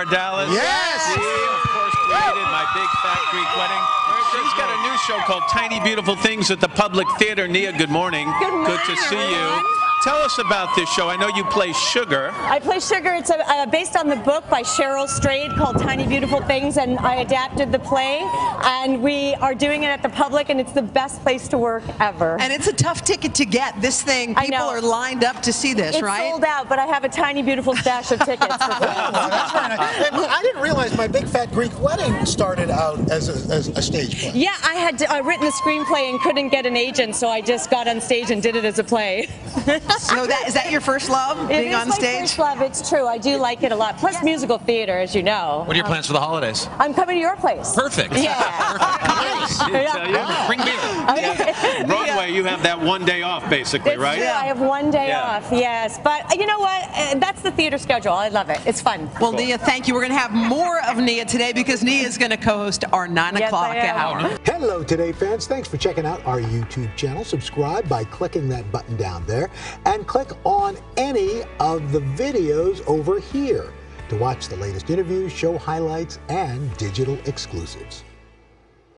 Dallas. Yes! She, of course, created My Big Fat Greek Wedding. She's got a new show called Tiny Beautiful Things at the Public Theater. Nia, good morning. Good morning, Good to see everyone. you. Tell us about this show. I know you play Sugar. I play Sugar. It's a, uh, based on the book by Cheryl Strayed called Tiny Beautiful Things, and I adapted the play. And we are doing it at the public, and it's the best place to work ever. And it's a tough ticket to get. This thing, I people know. are lined up to see this, it's right? sold out, but I have a tiny, beautiful stash of tickets. For that's very nice. Hey, but I didn't realize my big fat Greek wedding started out as a, as a stage play. yeah, I had uh, written the screenplay and couldn't get an agent, so I just got on stage and did it as a play. So that is that your first love, It being is on my stage? first love. It's true. I do like it a lot. Plus musical theater, as you know. What are your plans for the holidays? I'm coming to your place. Perfect. Yeah. Didn't tell. Yeah. Bring beer. Broadway, you have that one day off, basically, It's right? true. I have one day Yeah. off, yes. But you know what? Uh, That's the theater schedule. I love it. It's fun. Well, Nia, thank you. We're going to have more of Nia today because Nia is going to co-host our nine Yes, o'clock hour. Hello, Today fans. Thanks for checking out our YouTube channel. Subscribe by clicking that button down there and click on any of the videos over here to watch the latest interviews, show highlights, and digital exclusives.